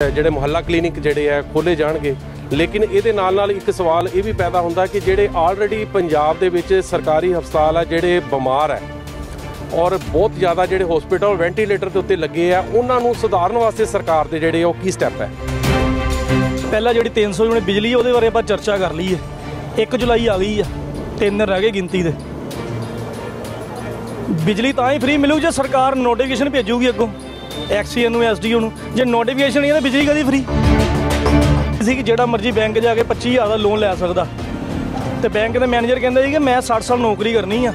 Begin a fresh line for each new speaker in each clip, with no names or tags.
ਜਿਹੜੇ ਮੁਹੱਲਾ ਕਲੀਨਿਕ ਜਿਹੜੇ ਆ ਖੋਲੇ ਜਾਣਗੇ। ਲੇਕਿਨ ਇਹਦੇ ਨਾਲ ਨਾਲ ਇੱਕ ਸਵਾਲ ਇਹ ਵੀ ਪੈਦਾ ਹੁੰਦਾ ਕਿ ਜਿਹੜੇ ਆਲਰੇਡੀ ਪੰਜਾਬ ਦੇ ਵਿੱਚ ਸਰਕਾਰੀ ਹਸਪਤਾਲ ਆ ਜਿਹੜੇ ਬਿਮਾਰ ਹੈ ਔਰ ਬਹੁਤ ਜ਼ਿਆਦਾ ਜਿਹੜੇ ਹਸਪੀਟਲ ਵੈਂਟੀਲੇਟਰ ਦੇ ਉੱਤੇ ਲੱਗੇ ਆ, ਉਹਨਾਂ ਨੂੰ ਸੁਧਾਰਨ ਵਾਸਤੇ ਸਰਕਾਰ ਦੇ ਜਿਹੜੇ ਉਹ ਕੀ ਸਟੈਪ ਹੈ
ਪਹਿਲਾਂ ਜਿਹੜੀ 300 ਯੂਨਿਟ ਬਿਜਲੀ ਉਹਦੇ ਬਾਰੇ ਆਪਾਂ ਚਰਚਾ ਕਰ ਲਈ ਹੈ। 1 ਜੁਲਾਈ ਆ ਗਈ ਆ, ਤਿੰਨ ਦਿਨ ਰਹਿ ਗਏ ਗਿਣਤੀ ਦੇ। ਬਿਜਲੀ ਤਾਂ ਹੀ ਫ੍ਰੀ ਮਿਲੂ ਜੇ ਸਰਕਾਰ ਨੋਟੀਫਿਕੇਸ਼ਨ ਭੇਜੂਗੀ ਅੱਗੋਂ। ਐਕਸੀਐਨ ਨੂੰ ਐਸਡੀਓ ਨੂੰ, ਜੇ ਨੋਟੀਫਿਕੇਸ਼ਨ ਨਹੀਂ ਹੈ ਤਾਂ ਬਿਜਲੀ ਕਦੀ ਫ੍ਰੀ ਸੀ ਕਿ ਜਿਹੜਾ ਮਰਜ਼ੀ ਬੈਂਕ ਜਾ ਕੇ 25000 ਦਾ ਲੋਨ ਲੈ ਸਕਦਾ। ਤੇ ਬੈਂਕ ਦੇ ਮੈਨੇਜਰ ਕਹਿੰਦਾ ਜੀ ਕਿ ਮੈਂ 60 ਸਾਲ ਨੌਕਰੀ ਕਰਨੀ ਆ।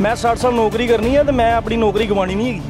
ਮੈਂ 60 ਸਾਲ ਨੌਕਰੀ ਕਰਨੀ ਆ ਤੇ ਮੈਂ ਆਪਣੀ ਨੌਕਰੀ ਗਵਾਣੀ ਨਹੀਂ ਹੈਗੀ।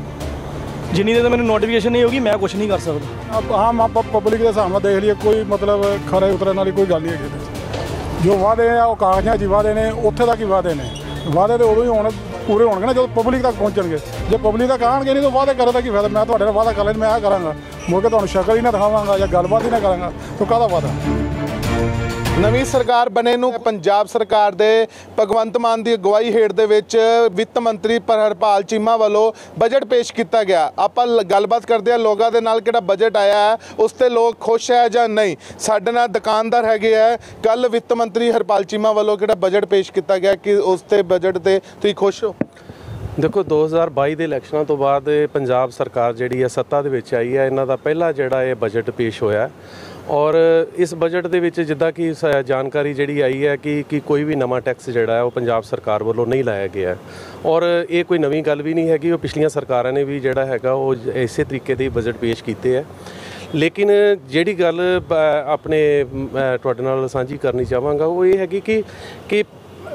ਜਿੰਨੀ ਦੇਰ ਮੈਨੂੰ ਨੋਟੀਫਿਕੇਸ਼ਨ ਨਹੀਂ ਹੋਗੀ, ਮੈਂ ਕੁਝ ਨਹੀਂ ਕਰ ਸਕਦਾ।
ਆਪ, ਆਮ, ਆਪਾਂ ਪਬਲਿਕ ਦੇ ਹਿਸਾਬ ਨਾਲ ਦੇਖ ਲਈਏ, ਕੋਈ ਮਤਲਬ ਖਰੇ ਉਤਰਨ ਵਾਲੀ ਕੋਈ ਗੱਲ ਨਹੀਂ ਹੈਗੀ ਜੋ ਵਾਅਦੇ ਆ, ਉਹ ਕਾਗਜ਼ਾਂ 'ਚ ਵਾਅਦੇ ਨੇ, ਉੱਥੇ ਤੱਕ ਹੀ ਵਾਅਦੇ ਨੇ। ਵਾਅਦੇ ਤੇ ਉਦੋਂ ਹੀ ਹੋਣ ਪੂਰੇ ਹੋਣਗੇ ਨਾ, ਜਦੋਂ ਪਬਲਿਕ ਤੱਕ ਪਹੁੰਚਣਗੇ। ਜੇ ਪਬਲਿਕ ਤੱਕ ਆਣਗੇ ਨਹੀਂ, ਤਾਂ ਵਾਅਦੇ ਕਰਨ ਦਾ ਕੀ ਫਾਇਦਾ? ਮੈਂ ਤੁਹਾਡੇ ਨਾਲ ਵਾਅਦਾ ਕਰ ਲੈਣ ਮੈਂ ਆਹ ਕਰਾਂਗਾ। ਮੁੜ ਤੁਹਾਨੂੰ ਸ਼ਕਲ ਹੀ ਨਾ ਦਿਖਾਵਾਂਗਾ ਜਾਂ ਗੱਲਬਾਤ ਹੀ ਨਾ ਕਰਾਂਗਾ, ਤਾਂ ਕਾਹਦਾ ਵਾਅਦਾ?
ਨਵੀਂ ਸਰਕਾਰ ਬਣੇ ਨੂੰ ਪੰਜਾਬ ਸਰਕਾਰ ਦੇ ਭਗਵੰਤ ਮਾਨ ਦੀ ਅਗਵਾਈ ਹੇਠ ਦੇ ਵਿੱਚ ਵਿੱਤ ਮੰਤਰੀ ਪਰ ਹਰਪਾਲ ਚੀਮਾ ਵੱਲੋਂ ਬਜਟ ਪੇਸ਼ ਕੀਤਾ ਗਿਆ। ਆਪਾਂ ਲ- ਗੱਲਬਾਤ ਕਰਦੇ ਆ ਲੋਕਾਂ ਦੇ ਨਾਲ ਕਿਹੜਾ ਬਜਟ ਆਇਆ ਹੈ, ਉਸ ਤੇ ਲੋਕ ਖੁਸ਼ ਹੈ ਜਾਂ ਨਹੀਂ। ਸਾਡੇ ਨਾਲ ਦੁਕਾਨਦਾਰ ਹੈਗੇ ਆ ਕੱਲ ਵਿੱਤ ਮੰਤਰੀ ਹਰਪਾਲ ਚੀਮਾ ਵੱਲੋਂ ਕਿਹੜਾ ਬਜਟ ਪੇਸ਼ ਕੀਤਾ ਗਿਆ, ਕਿ ਉਸ ਤੇ ਬਜਟ ਤੇ ਤੁਸੀਂ ਖੁਸ਼ ਹੋ?
ਦੇਖੋ 2022 ਦੇ ਇਲੈਕਸ਼ਨਾਂ ਤੋਂ ਬਾਅਦ ਪੰਜਾਬ ਸਰਕਾਰ ਜਿਹੜੀ ਹੈ ਸੱਤਾ ਦੇ ਵਿੱਚ ਆਈ ਹੈ। ਇਹਨਾਂ ਦਾ ਪਹਿਲਾ ਜਿਹੜਾ ਇਹ ਬਜਟ ਪੇਸ਼ ਹੋਇਆ ਔਰ ਇਸ ਬਜਟ ਦੇ ਵਿੱਚ ਜਿੱਦਾਂ ਕਿ ਸ- ਜਾਣਕਾਰੀ ਜਿਹੜੀ ਆਈ ਹੈ ਕਿ ਕਿ ਕੋਈ ਵੀ ਨਵਾਂ ਟੈਕਸ ਜਿਹੜਾ ਹੈ, ਉਹ ਪੰਜਾਬ ਸਰਕਾਰ ਵੱਲੋਂ ਨਹੀਂ ਲਾਇਆ ਗਿਆ ਔਰ ਇਹ ਕੋਈ ਨਵੀਂ ਗੱਲ ਵੀ ਨਹੀਂ ਹੈਗੀ। ਉਹ ਪਿਛਲੀਆਂ ਸਰਕਾਰਾਂ ਨੇ ਵੀ ਜਿਹੜਾ ਹੈਗਾ, ਉਹ ਇਸੇ ਤਰੀਕੇ ਦੇ ਬਜਟ ਪੇਸ਼ ਕੀਤੇ ਹੈ। ਲੇਕਿਨ ਜਿਹੜੀ ਗੱਲ ਆਪਣੇ ਤੁਹਾਡੇ ਨਾਲ ਸਾਂਝੀ ਕਰਨੀ ਚਾਹਾਂਗਾ, ਉਹ ਇਹ ਹੈਗੀ ਕਿ ਕਿ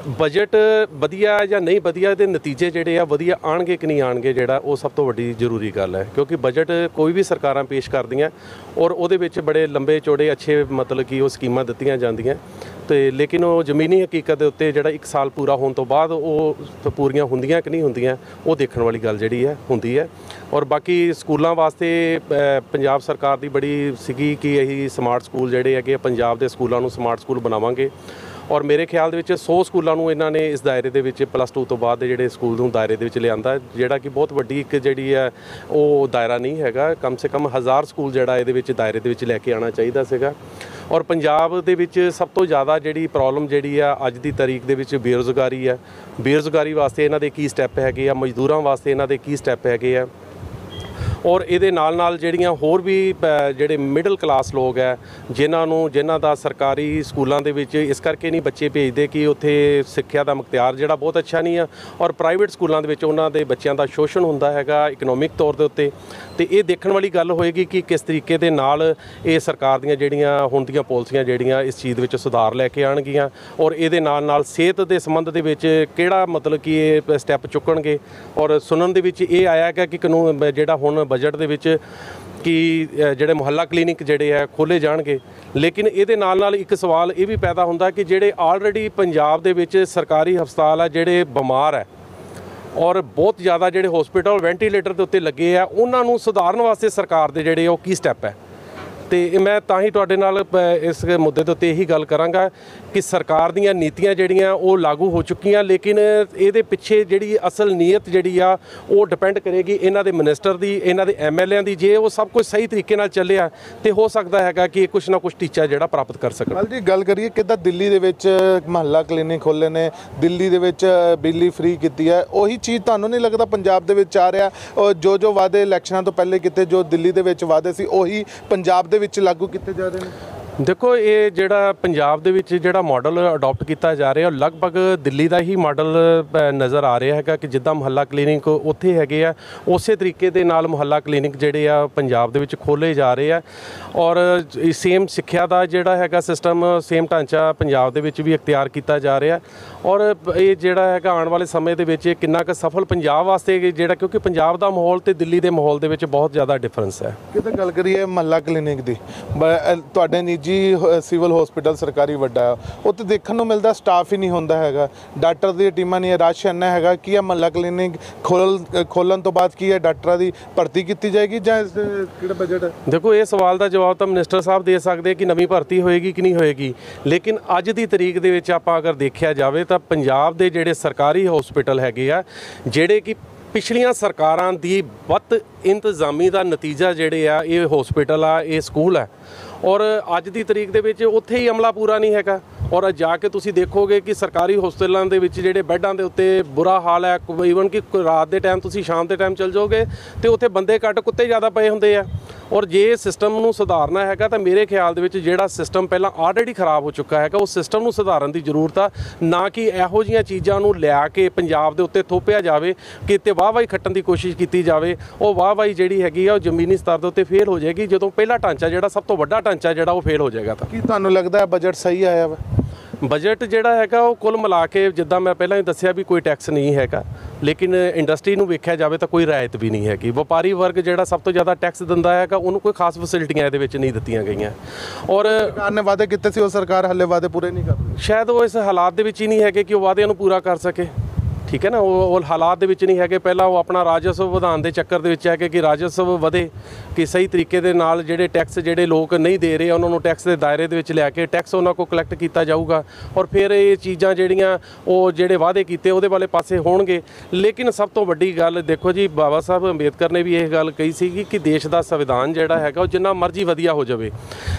ਬਜਟ ਵਧੀਆ ਜਾਂ ਨਹੀਂ ਵਧੀਆ ਦੇ ਨਤੀਜੇ ਜਿਹੜੇ ਆ ਵਧੀਆ ਆਣਗੇ ਕਿ ਨਹੀਂ ਆਣਗੇ ਜਿਹੜਾ ਉਹ ਸਭ ਤੋਂ ਵੱਡੀ ਜ਼ਰੂਰੀ ਗੱਲ ਹੈ। ਕਿਉਂਕਿ ਬਜਟ ਕੋਈ ਵੀ ਸਰਕਾਰਾਂ ਪੇਸ਼ ਕਰਦੀਆਂ ਔਰ ਉਹਦੇ ਵਿੱਚ ਬੜੇ ਲੰਬੇ ਚੌੜੇ ਅੱਛੇ ਮਤਲਬ ਕਿ ਉਹ ਸਕੀਮਾਂ ਦਿੱਤੀਆਂ ਜਾਂਦੀਆਂ। ਤੇ ਲੇਕਿਨ ਉਹ ਜ਼ਮੀਨੀ ਹਕੀਕਤ ਦੇ ਉੱਤੇ ਜਿਹੜਾ 1 ਸਾਲ ਪੂਰਾ ਹੋਣ ਤੋਂ ਬਾਅਦ ਉਹ ਪੂਰੀਆਂ ਹੁੰਦੀਆਂ ਕਿ ਨਹੀਂ ਹੁੰਦੀਆਂ ਉਹ ਦੇਖਣ ਵਾਲੀ ਗੱਲ ਜਿਹੜੀ ਹੈ ਹੁੰਦੀ ਹੈ। ਔਰ ਬਾਕੀ ਸਕੂਲਾਂ ਵਾਸਤੇ ਪੰਜਾਬ ਸਰਕਾਰ ਦੀ ਬੜੀ ਸੀਗੀ ਕਿ ਅਸੀਂ ਸਮਾਰਟ ਸਕੂਲ ਜਿਹੜੇ ਹੈਗੇ ਆ, ਪੰਜਾਬ ਦੇ ਸਕੂਲਾਂ ਨੂੰ ਸਮਾਰਟ ਸਕੂਲ ਬਣਾਵਾਂਗੇ। ਔਰ ਮੇਰੇ ਖਿਆਲ ਦੇ ਵਿੱਚ 100 ਸਕੂਲਾਂ ਨੂੰ ਇਹਨਾਂ ਨੇ ਇਸ ਦਾਇਰੇ ਦੇ ਵਿੱਚ ਪਲੱਸ 2 ਤੋਂ ਬਾਅਦ ਦੇ ਜਿਹੜੇ ਸਕੂਲ ਨੂੰ ਦਾਇਰੇ ਦੇ ਵਿੱਚ ਲਿਆਂਦਾ ਜਿਹੜਾ ਕਿ ਬਹੁਤ ਵੱਡੀ ਇੱਕ ਜਿਹੜੀ ਹੈ ਉਹ ਦਾਇਰਾ ਨਹੀਂ ਹੈਗਾ। ਕਮ ਸੇ ਕਮ 1000 ਸਕੂਲ ਜਿਹੜਾ ਇਹਦੇ ਵਿੱਚ ਦਾਇਰੇ ਦੇ ਵਿੱਚ ਲੈ ਕੇ ਆਉਣਾ ਚਾਹੀਦਾ ਸੀਗਾ। ਔਰ ਪੰਜਾਬ ਦੇ ਵਿੱਚ ਸਭ ਤੋਂ ਜ਼ਿਆਦਾ ਜਿਹੜੀ ਪ੍ਰੋਬਲਮ ਜਿਹੜੀ ਆ ਅੱਜ ਦੀ ਤਾਰੀਖ ਦੇ ਵਿੱਚ ਬੇਰੁਜ਼ਗਾਰੀ ਆ। ਬੇਰੁਜ਼ਗਾਰੀ ਵਾਸਤੇ ਇਹਨਾਂ ਦੇ ਕੀ ਸਟੈਪ ਹੈਗੇ ਆ? ਮਜ਼ਦੂਰਾਂ ਵਾਸਤੇ ਇਹਨਾਂ ਦੇ ਕੀ ਸਟੈਪ ਹੈਗੇ ਆ? ਔਰ ਇਹਦੇ ਨਾਲ ਨਾਲ ਜਿਹੜੀਆਂ ਹੋਰ ਵੀ ਜਿਹੜੇ ਮਿਡਲ ਕਲਾਸ ਲੋਕ ਹੈ, ਜਿਨ੍ਹਾਂ ਨੂੰ, ਜਿਨ੍ਹਾਂ ਦਾ ਸਰਕਾਰੀ ਸਕੂਲਾਂ ਦੇ ਵਿੱਚ ਇਸ ਕਰਕੇ ਨਹੀਂ ਬੱਚੇ ਭੇਜਦੇ ਕਿ ਉੱਥੇ ਸਿੱਖਿਆ ਦਾ ਮੁਖਤਿਆਰ ਜਿਹੜਾ ਬਹੁਤ ਅੱਛਾ ਨਹੀਂ ਆ। ਔਰ ਪ੍ਰਾਈਵੇਟ ਸਕੂਲਾਂ ਦੇ ਵਿੱਚ ਉਹਨਾਂ ਦੇ ਬੱਚਿਆਂ ਦਾ ਸ਼ੋਸ਼ਣ ਹੁੰਦਾ ਹੈਗਾ ਇਕਨੋਮਿਕ ਤੌਰ ਦੇ ਉੱਤੇ। ਤੇ ਇਹ ਦੇਖਣ ਵਾਲੀ ਗੱਲ ਹੋਏਗੀ ਕਿ ਕਿਸ ਤਰੀਕੇ ਦੇ ਨਾਲ ਇਹ ਸਰਕਾਰ ਦੀਆਂ ਜਿਹੜੀਆਂ ਹੁਣ ਦੀਆਂ ਪਾਲਿਸੀਆਂ ਜਿਹੜੀਆਂ ਇਸ ਚੀਜ਼ ਦੇ ਵਿੱਚ ਸੁਧਾਰ ਲੈ ਕੇ ਆਣਗੀਆਂ ਔਰ ਇਹਦੇ ਨਾਲ ਨਾਲ ਸਿਹਤ ਦੇ ਸੰਬੰਧ ਦੇ ਵਿੱਚ ਕਿਹੜਾ ਮਤਲਬ ਕਿ ਇਹ ਸਟੈਪ ਚੁੱਕਣਗੇ? ਔਰ ਸੁਣਨ ਦੇ ਵਿੱਚ ਇਹ ਆਇਆ ਹੈਗਾ ਕਿ ਕਾਨੂੰਨ, ਜਿਹੜਾ ਹੁਣ ਬਜਟ ਦੇ ਵਿੱਚ ਕਿ ਜਿਹੜੇ ਮੁਹੱਲਾ ਕਲੀਨਿਕ ਜਿਹੜੇ ਆ ਖੋਲੇ ਜਾਣਗੇ। ਲੇਕਿਨ ਇਹਦੇ ਨਾਲ ਨਾਲ ਇੱਕ ਸਵਾਲ ਇਹ ਵੀ ਪੈਦਾ ਹੁੰਦਾ ਕਿ ਜਿਹੜੇ ਆਲਰੇਡੀ ਪੰਜਾਬ ਦੇ ਵਿੱਚ ਸਰਕਾਰੀ ਹਸਪਤਾਲ ਆ, ਜਿਹੜੇ ਬਿਮਾਰ ਹੈ ਔਰ ਬਹੁਤ ਜ਼ਿਆਦਾ ਜਿਹੜੇ ਹਸਪੀਟਲ ਵੈਂਟੀਲੇਟਰ ਦੇ ਉੱਤੇ ਲੱਗੇ ਆ, ਉਹਨਾਂ ਨੂੰ ਸੁਧਾਰਨ ਵਾਸਤੇ ਸਰਕਾਰ ਦੇ ਜਿਹੜੇ ਉਹ ਕੀ ਸਟੈਪ ਹੈ। ਤੇ ਮੈਂ ਤਾਂ ਹੀ ਤੁਹਾਡੇ ਨਾਲ ਇਸ ਮੁੱਦੇ ਦੇ ਉੱਤੇ ਇਹੀ ਗੱਲ ਕਰਾਂਗਾ ਕਿ ਸਰਕਾਰ ਦੀਆਂ ਨੀਤੀਆਂ ਜਿਹੜੀਆਂ ਉਹ ਲਾਗੂ ਹੋ ਚੁੱਕੀਆਂ, ਲੇਕਿਨ ਇਹਦੇ ਪਿੱਛੇ ਜਿਹੜੀ ਅਸਲ ਨੀਅਤ ਜਿਹੜੀ ਆ, ਉਹ ਡਿਪੈਂਡ ਕਰੇਗੀ ਇਹਨਾਂ ਦੇ ਮਿਨਿਸਟਰ ਦੀ, ਇਹਨਾਂ ਦੇ ਐਮਐਲਏਆਂ ਦੀ, ਜੇ ਉਹ ਸਭ ਕੁਝ ਸਹੀ ਤਰੀਕੇ ਨਾਲ ਚੱਲਿਆ, ਤੇ ਹੋ ਸਕਦਾ ਹੈਗਾ ਕਿ ਇਹ ਕੁਝ ਨਾ ਕੁਝ ਟੀਚਾ ਜਿਹੜਾ ਪ੍ਰਾਪਤ ਕਰ ਸਕਣ।
ਕੱਲ ਜੀ ਗੱਲ ਕਰੀਏ ਕਿੱਦਾਂ ਦਿੱਲੀ ਦੇ ਵਿੱਚ ਮਹੱਲਾ ਕਲੀਨਿਕ ਖੋਲੇ ਨੇ, ਦਿੱਲੀ ਦੇ ਵਿੱਚ ਬਿਜਲੀ ਫ੍ਰੀ ਕੀਤੀ ਹੈ, ਉਹੀ ਚੀਜ਼ ਤੁਹਾਨੂੰ ਨਹੀਂ ਲੱਗਦਾ ਪੰਜਾਬ ਦੇ ਵਿੱਚ ਆ ਰਿਹਾ, ਉਹ ਜੋ ਜੋ ਵਾਅਦੇ ਇਲੈਕਸ਼ਨਾਂ ਤੋਂ ਪਹਿਲੇ ਕਿਤੇ, ਜੋ ਦਿੱਲੀ ਦੇ ਵਿੱਚ ਵਾਅਦੇ ਸੀ, ਉਹੀ ਪੰਜਾਬ ਦੇ ਵਿੱਚ ਲਾਗੂ ਕੀਤੇ ਜਾ ਰਹੇ ਨੇ?
ਦੇਖੋ, ਇਹ ਜਿਹੜਾ ਪੰਜਾਬ ਦੇ ਵਿੱਚ ਜਿਹੜਾ ਮਾਡਲ ਅਡਾਪਟ ਕੀਤਾ ਜਾ ਰਿਹਾ, ਉਹ ਲਗਭਗ ਦਿੱਲੀ ਦਾ ਹੀ ਮਾਡਲ ਨਜ਼ਰ ਆ ਰਿਹਾ ਹੈਗਾ ਕਿ ਜਿੱਦਾਂ ਮੁਹੱਲਾ ਕਲੀਨਿਕ ਉੱਥੇ ਹੈਗੇ ਆ, ਉਸੇ ਤਰੀਕੇ ਦੇ ਨਾਲ ਮੁਹੱਲਾ ਕਲੀਨਿਕ ਜਿਹੜੇ ਆ, ਪੰਜਾਬ ਦੇ ਵਿੱਚ ਖੋਲੇ ਜਾ ਰਹੇ ਆ। ਔਰ ਸੇਮ ਸਿੱਖਿਆ ਦਾ ਜਿਹੜਾ ਹੈਗਾ ਸਿਸਟਮ ਸੇਮ ਢਾਂਚਾ ਪੰਜਾਬ ਦੇ ਵਿੱਚ ਵੀ ਇਖਤਿਆਰ ਕੀਤਾ ਜਾ ਰਿਹਾ। ਔਰ ਇਹ ਜਿਹੜਾ ਹੈਗਾ ਆਉਣ ਵਾਲੇ ਸਮੇਂ ਦੇ ਵਿੱਚ ਇਹ ਕਿੰਨਾ ਕੁ ਸਫਲ ਪੰਜਾਬ ਵਾਸਤੇ ਜਿਹੜਾ, ਕਿਉਂਕਿ ਪੰਜਾਬ ਦਾ ਮਾਹੌਲ ਤੇ ਦਿੱਲੀ ਦੇ ਮਾਹੌਲ ਦੇ ਵਿੱਚ ਬਹੁਤ ਜ਼ਿਆਦਾ ਡਿਫਰੈਂਸ ਹੈ।
ਕਿਤੇ ਗੱਲ ਕਰੀਏ ਮੁਹੱਲਾ ਕਲੀਨਿਕ ਦੀ ਤੁਹਾਡੇ ਜੀ ਸਿਵਲ ਹਸਪੀਟਲ ਸਰਕਾਰੀ ਵੱਡਾ ਹੈ ਉੱਥੇ ਦੇਖਣ ਨੂੰ ਮਿਲਦਾ ਸਟਾਫ ਹੀ ਨਹੀਂ ਹੁੰਦਾ ਹੈਗਾ। ਡਾਕਟਰ ਦੀ ਟੀਮਾਂ ਨਹੀਂ ਰਸ਼ ਇੰਨਾ ਹੈਗਾ। ਕੀ ਇਹ ਮਹੱਲਾ ਕਲੀਨਿਕ ਖੋਲ ਖੋਲਣ ਤੋਂ ਬਾਅਦ ਕੀ ਹੈ, ਡਾਕਟਰਾਂ ਦੀ ਭਰਤੀ ਕੀਤੀ ਜਾਏਗੀ ਜਾਂ ਕਿਹੜਾ ਬਜਟ
ਦੇਖੋ, ਇਹ ਸਵਾਲ ਦਾ ਜਵਾਬ ਤਾਂ ਮਿਨਿਸਟਰ ਸਾਹਿਬ ਦੇ ਸਕਦੇ ਕਿ ਨਵੀਂ ਭਰਤੀ ਹੋਏਗੀ ਕਿ ਨਹੀਂ ਹੋਏਗੀ। ਲੇਕਿਨ ਅੱਜ ਦੀ ਤਰੀਕ ਦੇ ਵਿੱਚ ਆਪਾਂ ਅਗਰ ਦੇਖਿਆ ਜਾਵੇ ਤਾਂ ਪੰਜਾਬ ਦੇ ਜਿਹੜੇ ਸਰਕਾਰੀ ਹਸਪੀਟਲ ਹੈਗੇ ਆ, ਜਿਹੜੇ ਕਿ ਪਿਛਲੀਆਂ ਸਰਕਾਰਾਂ ਦੀ ਵੱਧ ਇੰਤਜ਼ਾਮੀ ਦਾ ਨਤੀਜਾ ਜਿਹੜੇ ਆ, ਇਹ ਹਸਪੀਟਲ ਆ, ਇਹ ਸਕੂਲ ਆ ਔਰ ਅੱਜ ਦੀ ਤਰੀਕ ਦੇ ਵਿੱਚ ਉੱਥੇ ਹੀ ਅਮਲਾ ਪੂਰਾ ਨਹੀਂ ਹੈਗਾ। ਔਰ ਜਾ ਕੇ ਤੁਸੀਂ ਦੇਖੋਗੇ ਕਿ ਸਰਕਾਰੀ ਹਸਪਤਾਲਾਂ ਦੇ ਵਿੱਚ ਜਿਹੜੇ ਬੈੱਡਾਂ ਦੇ ਉੱਤੇ ਬੁਰਾ ਹਾਲ ਹੈ ਈਵਨ ਕਿ ਰਾਤ ਦੇ ਟਾਈਮ ਤੁਸੀਂ ਸ਼ਾਮ ਦੇ ਟਾਈਮ ਚਲ ਜਾਓਗੇ ਤੇ ਉੱਥੇ ਬੰਦੇ ਘੱਟ ਕੁੱਤੇ ਜ਼ਿਆਦਾ ਪਏ ਹੁੰਦੇ ਆ। ਔਰ ਜੇ ਸਿਸਟਮ ਨੂੰ ਸੁਧਾਰਨਾ ਹੈਗਾ ਤਾਂ ਮੇਰੇ ਖਿਆਲ ਦੇ ਵਿੱਚ ਜਿਹੜਾ ਸਿਸਟਮ ਪਹਿਲਾਂ ਆਲਰੇਡੀ ਖਰਾਬ ਹੋ ਚੁੱਕਾ ਹੈਗਾ ਉਹ ਸਿਸਟਮ ਨੂੰ ਸੁਧਾਰਨ ਦੀ ਜ਼ਰੂਰਤ ਆ। ਨਾ ਕਿ ਇਹੋ ਜੀਆਂ ਚੀਜ਼ਾਂ ਨੂੰ ਲਿਆ ਕੇ ਪੰਜਾਬ ਦੇ ਉੱਤੇ ਥੋਪਿਆ ਜਾਵੇ ਕਿਤੇ ਵਾਹਵਾਈ ਖੱਟਣ ਦੀ ਕੋਸ਼ਿਸ਼ ਕੀਤੀ ਜਾਵੇ। ਉਹ ਵਾਹਵਾਈ ਜਿਹੜੀ ਹੈਗੀ ਆ, ਉਹ ਜ਼ਮੀਨੀ ਸਤਰ ਦੇ ਉੱਤੇ ਫੇਲ ਹੋ ਜਾਏਗੀ ਜਦੋਂ ਪਹਿਲਾ ਢਾਂਚਾ ਜਿਹੜਾ ਸਭ ਤੋਂ ਵੱਡਾ ਢਾਂਚਾ ਜਿਹੜਾ ਉਹ ਫੇਲ ਹੋ ਜਾਏਗਾ ਤਾਂ।
ਕੀ ਤੁਹਾਨੂੰ ਲੱਗਦਾ ਹੈ ਬਜਟ ਸਹੀ ਆਇਆ ਵਾ?
ਬਜਟ ਜਿਹੜਾ ਹੈਗਾ ਉਹ ਕੁੱਲ ਮਿਲਾ ਕੇ ਜਿੱਦਾਂ ਮੈਂ ਪਹਿਲਾਂ ਹੀ ਦੱਸਿਆ ਵੀ ਕੋਈ ਟੈਕਸ ਨਹੀਂ ਹੈਗਾ ਲੇਕਿਨ ਇੰਡਸਟਰੀ ਨੂੰ ਵੇਖਿਆ ਜਾਵੇ ਤਾਂ ਕੋਈ ਰਾਇਤ ਵੀ ਨਹੀਂ ਹੈਗੀ। ਵਪਾਰੀ ਵਰਗ ਜਿਹੜਾ ਸਭ ਤੋਂ ਜ਼ਿਆਦਾ ਟੈਕਸ ਦਿੰਦਾ ਹੈਗਾ ਉਹਨੂੰ ਕੋਈ ਖਾਸ ਫੈਸਿਲਿਟੀਆਂ ਇਹਦੇ ਵਿੱਚ ਨਹੀਂ ਦਿੱਤੀਆਂ ਗਈਆਂ। ਔਰ
ਸਰਕਾਰ ਨੇ ਵਾਅਦੇ ਕੀਤੇ ਸੀ ਉਹ ਸਰਕਾਰ ਹੱਲੇ ਵਾਅਦੇ ਪੂਰੇ ਨਹੀਂ ਕਰ ਰਹੀ।
ਸ਼ਾਇਦ ਉਹ ਇਸ ਹਾਲਾਤ ਦੇ ਵਿੱਚ ਹੀ ਨਹੀਂ ਹੈਗੇ ਕਿ ਉਹ ਵਾਅਦਿਆਂ ਨੂੰ ਪੂਰਾ ਕਰ ਸਕੇ। ਠੀਕ ਹੈ ਨਾ, ਉਹ ਉਹ ਹਾਲਾਤ ਦੇ ਵਿੱਚ ਨਹੀਂ ਹੈਗੇ। ਪਹਿਲਾਂ ਉਹ ਆਪਣਾ ਰਾਜਸਵ ਵਧਾਉਣ ਦੇ ਚੱਕਰ ਦੇ ਵਿੱਚ ਹੈ ਕਿ ਰਾਜਸਵ ਵਧੇ, ਕਿ ਸਹੀ ਤਰੀਕੇ ਦੇ ਨਾਲ ਜਿਹੜੇ ਟੈਕਸ ਜਿਹੜੇ ਲੋਕ ਨਹੀਂ ਦੇ ਰਹੇ, ਉਹਨਾਂ ਨੂੰ ਟੈਕਸ ਦੇ ਦਾਇਰੇ ਦੇ ਵਿੱਚ ਲਿਆ ਕੇ ਟੈਕਸ ਉਹਨਾਂ ਕੋਲ ਕਲੈਕਟ ਕੀਤਾ ਜਾਊਗਾ। ਔਰ ਫਿਰ ਇਹ ਚੀਜ਼ਾਂ ਜਿਹੜੀਆਂ ਉਹ ਜਿਹੜੇ ਵਾਅਦੇ ਕੀਤੇ, ਉਹਦੇ ਵਾਲੇ ਪਾਸੇ ਹੋਣਗੇ। ਲੇਕਿਨ ਸਭ ਤੋਂ ਵੱਡੀ ਗੱਲ ਦੇਖੋ ਜੀ, ਬਾਬਾ ਸਾਹਿਬ ਅੰਬੇਦਕਰ ਨੇ ਵੀ ਇਹ ਗੱਲ ਕਹੀ ਸੀਗੀ ਕਿ ਦੇਸ਼ ਦਾ ਸੰਵਿਧਾਨ ਜਿਹੜਾ ਹੈਗਾ, ਉਹ ਜਿੰਨਾ ਮਰਜ਼ੀ ਵਧੀਆ ਹੋ ਜਾਵੇ।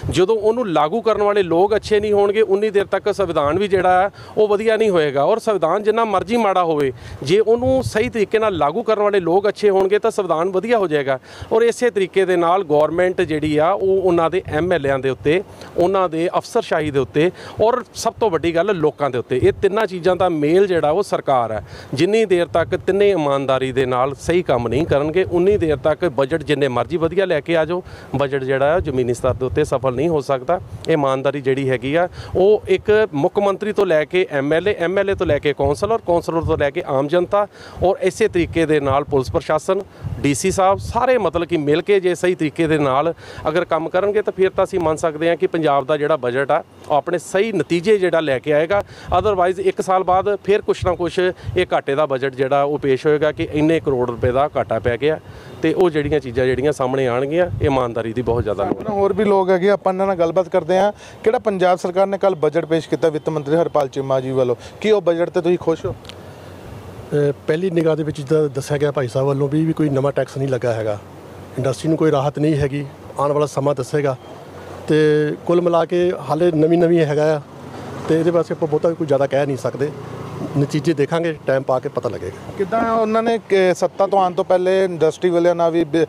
ਜਦੋਂ ਉਹਨੂੰ ਲਾਗੂ ਕਰਨ ਵਾਲੇ ਲੋਕ ਅੱਛੇ ਨਹੀਂ ਹੋਣਗੇ, ਉਨੀ ਦੇਰ ਤੱਕ ਸੰਵਿਧਾਨ ਵੀ ਜਿਹੜਾ ਹੈ, ਉਹ ਵਧੀਆ ਨਹੀਂ ਹੋਏਗਾ। ਔਰ ਸੰਵਿਧਾਨ ਜਿੰਨਾ ਮਰਜ਼ੀ ਮਾੜਾ ਹੋਵੇ। ਜੇ ਉਹਨੂੰ ਸਹੀ ਤਰੀਕੇ ਨਾਲ ਲਾਗੂ ਕਰਨ ਵਾਲੇ ਲੋਕ ਅੱਛੇ ਹੋਣਗੇ ਤਾਂ ਸੰਵਿਧਾਨ ਵਧੀਆ ਹੋ ਜਾਏਗਾ। ਔਰ ਇਸੇ ਤਰੀਕੇ ਦੇ ਨਾਲ ਗਵਰਨਮੈਂਟ ਜਿਹੜੀ ਆ, ਉਹ ਉਹਨਾਂ ਦੇ ਐਮਐਲਏਆਂ ਦੇ ਉੱਤੇ, ਉਹਨਾਂ ਦੇ ਅਫਸਰਸ਼ਾਹੀ ਦੇ ਉੱਤੇ ਔਰ ਸਭ ਤੋਂ ਵੱਡੀ ਗੱਲ ਲੋਕਾਂ ਦੇ ਉੱਤੇ। ਇਹ ਤਿੰਨਾਂ ਚੀਜ਼ਾਂ ਦਾ ਮੇਲ ਜਿਹੜਾ ਉਹ ਸਰਕਾਰ ਹੈ। ਜਿੰਨੀ ਦੇਰ ਤੱਕ ਤਿੰਨੇ ਇਮਾਨਦਾਰੀ ਦੇ ਨਾਲ ਸਹੀ ਕੰਮ ਨਹੀਂ ਕਰਨਗੇ, ਉਨੀ ਦੇਰ ਤੱਕ ਬਜਟ ਜਿੰਨੇ ਮਰਜ਼ੀ ਵਧੀਆ ਲੈ ਕੇ ਆ ਜਾਓ। ਬਜਟ ਜਿਹੜਾ ਹੈ ਜ਼ਮੀਨੀ ਸਤਰ ਦੇ ਉੱਤੇ ਸਫਲ ਨਹੀਂ ਹੋ ਸਕਦਾ। ਇਮਾਨਦਾਰੀ ਜਿਹੜੀ ਹੈਗੀ ਆ, ਉਹ ਇੱਕ ਮੁੱਖ ਮੰਤਰੀ ਤੋਂ ਲੈ ਕੇ ਐਮਐਲਏ ਐਮਐਲਏ ਤੋਂ ਲੈ ਕੇ ਕੌਂਸਲਰ ਕੌਂਸਲਰ ਤੋਂ ਲੈ ਕੇ ਆਮ ਜਨਤਾ ਔਰ ਇਸੇ ਤਰੀਕੇ ਦੇ ਨਾਲ ਪੁਲਿਸ ਪ੍ਰਸ਼ਾਸਨ, ਡੀਸੀ ਸਾਹਿਬ ਸਾਰੇ ਮਤਲਬ ਕਿ ਮਿਲ ਕੇ ਜੇ ਸਹੀ ਤਰੀਕੇ ਦੇ ਨਾਲ ਅਗਰ ਕੰਮ ਕਰਨਗੇ ਤਾਂ ਫਿਰ ਤਾਂ ਅਸੀਂ ਮੰਨ ਸਕਦੇ ਹਾਂ ਕਿ ਪੰਜਾਬ ਦਾ ਜਿਹੜਾ ਬਜਟ ਆ, ਉਹ ਆਪਣੇ ਸਹੀ ਨਤੀਜੇ ਜਿਹੜਾ ਲੈ ਕੇ ਆਏਗਾ। ਅਦਰਵਾਈਜ਼ 1 ਸਾਲ ਬਾਅਦ ਫਿਰ ਕੁਛ ਨਾ ਕੁਛ ਇਹ ਘਾਟੇ ਦਾ ਬਜਟ ਜਿਹੜਾ ਉਹ ਪੇਸ਼ ਹੋਏਗਾ ਕਿ ਇੰਨੇ ਕਰੋੜ ਰੁਪਏ ਦਾ ਘਾਟਾ ਪੈ ਗਿਆ ਤੇ ਉਹ ਜਿਹੜੀਆਂ ਚੀਜ਼ਾਂ ਜਿਹੜੀਆਂ ਸਾਹਮਣੇ ਆਣਗੀਆਂ ਇਮਾਨਦਾਰੀ ਦੀ ਬਹੁਤ ਜ਼ਿਆਦਾ ਲੋੜ ਹੈ।
ਹੋਰ ਵੀ ਲੋਕ ਹੈਗੇ, ਆਪਾਂ ਇਹਨਾਂ ਨਾਲ ਗੱਲਬਾਤ ਕਰਦੇ ਹਾਂ। ਕਿਹੜਾ ਪੰਜਾਬ ਸਰਕਾਰ ਨੇ ਕੱਲ ਬਜਟ ਪੇਸ਼ ਕੀਤਾ? ਵਿੱਤ ਮੰਤਰੀ ਹਰਪਾਲ ਚੀਮਾ ਜੀ ਵੱਲੋਂ। ਕੀ ਉਹ ਬਜਟ ਤੇ ਤੁਸੀਂ ਖੁਸ਼ ਹੋ?
ਪਹਿਲੀ ਨਿਗਾਹ ਦੇ ਵਿੱਚ ਜਿੱਦਾਂ ਦੱਸਿਆ ਗਿਆ ਭਾਈ ਸਾਹਿਬ ਵੱਲੋਂ ਵੀ ਵੀ ਕੋਈ ਨਵਾਂ ਟੈਕਸ ਨਹੀਂ ਲੱਗਾ ਹੈਗਾ। ਇੰਡਸਟਰੀ ਨੂੰ ਕੋਈ ਰਾਹਤ ਨਹੀਂ ਹੈਗੀ। ਆਉਣ ਵਾਲਾ ਸਮਾਂ ਦੱਸੇਗਾ। ਤੇ ਕੁੱਲ ਮਿਲਾ ਕੇ ਹਾਲੇ ਨਵੀਂ ਨਵੀਂ ਹੈਗਾ ਆ। ਤੇ ਇਹਦੇ ਵਾਸਤੇ ਆਪਾਂ ਬਹੁਤਾ ਕੋਈ ਜ਼ਿਆਦਾ ਕਹਿ ਨਹੀਂ ਸਕਦੇ। ਨਤੀਜੇ ਦੇਖਾਂਗੇ ਟਾਈਮ ਪਾ ਕੇ ਪਤਾ ਲੱਗੇਗਾ।
ਕਿੱਦਾਂ ਉਹਨਾਂ ਨੇ ਕਿ ਸੱਤਾ ਤੋਂ ਆਉਣ ਤੋਂ ਪਹਿਲੇ ਇੰਡਸਟਰੀ ਵਾਲਿਆਂ ਨਾਲ ਵੀ ਬ-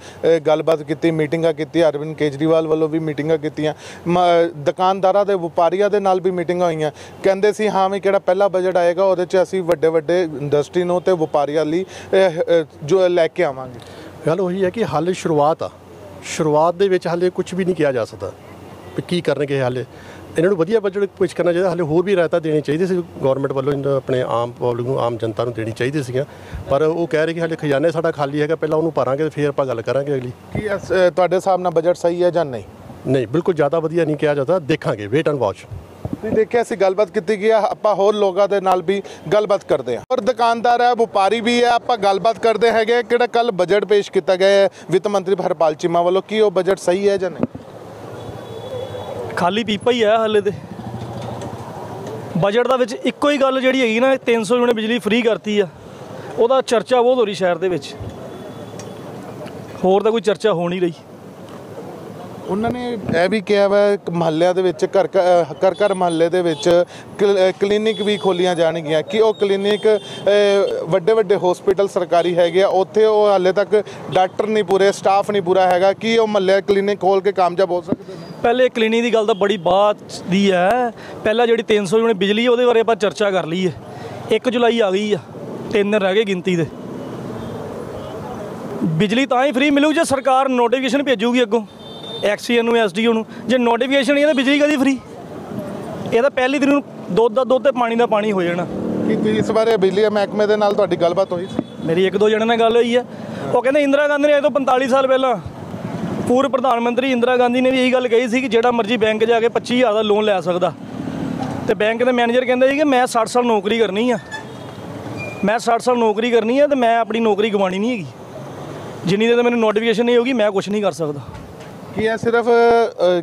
ਗੱਲਬਾਤ ਕੀਤੀ ਮੀਟਿੰਗਾਂ ਕੀਤੀ ਅਰਵਿੰਦ ਕੇਜਰੀਵਾਲ ਵੱਲੋਂ ਵੀ ਮੀਟਿੰਗਾਂ ਕੀਤੀਆਂ। ਮ- ਦੁਕਾਨਦਾਰਾਂ ਦੇ ਵਪਾਰੀਆਂ ਦੇ ਨਾਲ ਵੀ ਮੀਟਿੰਗਾਂ ਹੋਈਆਂ। ਕਹਿੰਦੇ ਸੀ ਹਾਂ ਵੀ ਕਿਹੜਾ ਪਹਿਲਾ ਬਜਟ ਆਏਗਾ ਉਹਦੇ 'ਚ ਅਸੀਂ ਵੱਡੇ ਵੱਡੇ ਇੰਡਸਟਰੀ ਨੂੰ ਤੇ ਵਪਾਰੀਆਂ ਲਈ ਜੋ ਲੈ ਕੇ ਆਵਾਂਗੇ।
ਗੱਲ ਉਹੀ ਹੈ ਕਿ ਹਾਲੇ ਸ਼ੁਰੂਆਤ ਆ। ਸ਼ੁਰੂਆਤ ਦੇ ਵਿੱਚ ਹਾਲੇ ਕੁਝ ਵੀ ਨਹੀਂ ਕਿਹਾ ਜਾ ਸਕਦਾ। ਵੀ ਕੀ ਕਰਨਗੇ ਹਾਲੇ? ਇਹਨਾਂ ਨੂੰ ਵਧੀਆ ਬਜਟ ਪੇਸ਼ ਕਰਨਾ ਚਾਹੀਦਾ ਹਾਲੇ ਹੋਰ ਵੀ ਰਾਇਤਾ ਦੇਣੀ ਚਾਹੀਦੀ ਸੀ ਗਵਰਨਮੈਂਟ ਵੱਲੋਂ ਆਪਣੇ ਆਮ ਪਬਲਿਕ ਨੂੰ ਆਮ ਜਨਤਾ ਨੂੰ ਦੇਣੀ ਚਾਹੀਦੀ ਸੀਗੀਆਂ। ਪਰ ਉਹ ਕਹਿ ਰਹੇ ਕਿ ਹਾਲੇ ਖਜ਼ਾਨੇ ਸਾਡਾ ਖਾਲੀ ਹੈਗਾ ਪਹਿਲਾਂ ਉਹਨੂੰ ਭਰਾਂਗੇ ਤੇ ਫਿਰ ਆਪਾਂ ਗੱਲ ਕਰਾਂਗੇ ਅਗਲੀ।
ਕੀ ਤੁਹਾਡੇ ਹਿਸਾਬ ਨਾਲ ਬਜਟ ਸਹੀ ਹੈ ਜਾਂ ਨਹੀਂ?
ਨਹੀਂ ਬਿਲਕੁਲ ਜ਼ਿਆਦਾ ਵਧੀਆ ਨਹੀਂ ਕਿਹਾ ਜਾਂਦਾ ਦੇਖਾਂਗੇ ਵੇਟ ਐਂਡ ਵਾਚ
ਤੁਸੀਂ ਦੇਖਿਆ ਅਸੀਂ ਗੱਲਬਾਤ ਕੀਤੀ ਗਈ ਆ ਆਪਾਂ ਹੋਰ ਲੋਕਾਂ ਦੇ ਨਾਲ ਵੀ ਗੱਲਬਾਤ ਕਰਦੇ ਹਾਂ। ਔਰ ਦੁਕਾਨਦਾਰ ਹੈ ਵਪਾਰੀ ਵੀ ਹੈ ਆਪਾਂ ਗੱਲਬਾਤ ਕਰਦੇ ਹੈਗੇ ਕਿਹੜਾ ਕੱਲ ਬਜਟ ਪੇਸ਼ ਕੀਤਾ ਗਿਆ ਹੈ ਵਿੱਤ ਮੰਤਰੀ ਹਰਪਾਲ ਚੀਮਾ ਵੱਲੋਂ ਕੀ ਉਹ ਬਜਟ ਸਹੀ ਹੈ ਜਾਂ ਨਹੀਂ?
ਖਾਲੀ ਪੀਪਾ ਹੀ ਹੈ ਹੱਲੇ ਤੇ। ਬਜਟ ਦਾ ਵਿੱਚ ਇੱਕੋ ਹੀ ਗੱਲ ਜਿਹੜੀ ਹੈਗੀ ਨਾ 300 ਯੂਨਿਟ ਬਿਜਲੀ ਫ੍ਰੀ ਕਰਤੀ ਆ। ਉਹਦਾ ਚਰਚਾ ਬਹੁਤ ਹੋ ਰਹੀ ਸ਼ਹਿਰ ਦੇ ਵਿੱਚ। ਹੋਰ ਤਾਂ ਕੋਈ ਚਰਚਾ ਹੋ ਨਹੀਂ ਰਹੀ।
ਉਹਨਾਂ ਨੇ ਇਹ ਵੀ ਕਿਹਾ ਵਾ ਮਹੱਲਿਆਂ ਦੇ ਵਿੱਚ, ਘਰ ਘ- ਘਰ ਘਰ ਮਹੱਲੇ ਦੇ ਵਿੱਚ ਕਲ- ਕਲੀਨਿਕ ਵੀ ਖੋਲੀਆਂ ਜਾਣਗੀਆਂ। ਕਿ ਉਹ ਕਲੀਨਿਕ ਵੱਡੇ ਵੱਡੇ ਹਸਪੀਟਲ ਸਰਕਾਰੀ ਹੈਗੇ ਆ, ਉੱਥੇ ਉਹ ਹਾਲੇ ਤੱਕ ਡਾਕਟਰ ਨਹੀਂ ਪੂਰੇ ਸਟਾਫ ਨਹੀਂ ਪੂਰਾ ਹੈਗਾ। ਕਿ ਉਹ ਮਹੱਲੇ ਕਲੀਨਿਕ ਖੋਲ ਕੇ ਕਾਮਯਾਬ ਹੋ ਸਕਦੇ ਨੇ?
ਪਹਿਲੇ ਕਲੀਨਿਕ ਦੀ ਗੱਲ ਤਾਂ ਬੜੀ ਬਾਤ ਦੀ ਹੈ। ਪਹਿਲਾਂ ਜਿਹੜੀ 300 ਯੂਨਿਟ ਬਿਜਲੀ ਉਹਦੇ ਬਾਰੇ ਆਪਾਂ ਚਰਚਾ ਕਰ ਲਈ ਹੈ 1 ਜੁਲਾਈ ਆ ਗਈ ਆ ਤਿੰਨ ਦਿਨ ਰਹਿ ਗਏ ਗਿਣਤੀ ਦੇ। ਬਿਜਲੀ ਤਾਂ ਹੀ ਫ੍ਰੀ ਮਿਲੂ ਜੇ ਸਰਕਾਰ ਨੋਟੀਫਿਕੇਸ਼ਨ ਭੇਜੂਗੀ ਅੱਗੋਂ ਐਕਸੀਐਨ ਨੂੰ ਐਸਡੀਓ ਨੂੰ। ਜੇ ਨੋਟੀਫਿਕੇਸ਼ਨ ਨਹੀਂ ਤਾਂ ਬਿਜਲੀ ਕਦੀ ਫ੍ਰੀ ਇਹ ਤਾਂ ਪਹਿਲੀ ਦਿਨ ਨੂੰ ਦੁੱਧ ਦਾ ਦੁੱਧ ਤੇ ਪਾਣੀ ਦਾ ਪਾਣੀ ਹੋ ਜਾਣਾ।
ਕੀ ਤੁਸੀਂ ਇਸ ਬਾਰੇ ਬਿਜਲੀ ਮਹਿਕਮੇ ਦੇ ਨਾਲ ਤੁਹਾਡੀ ਗੱਲਬਾਤ ਹੋਈ ਸੀ?
ਮੇਰੀ ਇੱਕ ਦੋ ਜਣਾਂ ਨਾਲ ਗੱਲ ਹੋਈ ਹੈ ਉਹ ਕਹਿੰਦੇ ਇੰਦਰਾ ਗਾਂਧੀ ਨੇ ਇਹ ਤੋਂ 45 ਸਾਲ ਪਹਿਲਾਂ ਪੂਰਵ ਪ੍ਰਧਾਨ ਮੰਤਰੀ ਇੰਦਰਾ ਗਾਂਧੀ ਨੇ ਵੀ ਇਹੀ ਗੱਲ ਕਹੀ ਸੀ ਕਿ ਜਿਹੜਾ ਮਰਜ਼ੀ ਬੈਂਕ ਜਾ ਕੇ 25000 ਦਾ ਲੋਨ ਲੈ ਸਕਦਾ। ਤੇ ਬੈਂਕ ਦੇ ਮੈਨੇਜਰ ਕਹਿੰਦੇ ਸੀ ਕਿ ਮੈਂ 60 ਸਾਲ ਨੌਕਰੀ ਕਰਨੀ ਆ। ਮੈਂ 60 ਸਾਲ ਨੌਕਰੀ ਕਰਨੀ ਆ ਤੇ ਮੈਂ ਆਪਣੀ ਨੌਕਰੀ ਗਵਾਣੀ ਨਹੀਂ ਹੈਗੀ। ਜਿੰਨੀ ਦੇਰ ਮੈਨੂੰ ਨੋਟੀਫਿਕੇਸ਼ਨ ਨਹੀਂ ਹੋਗੀ ਮੈਂ ਕੁਝ ਨਹੀਂ ਕਰ ਸਕਦਾ।
ਕੀ ਇਹ ਸਿਰਫ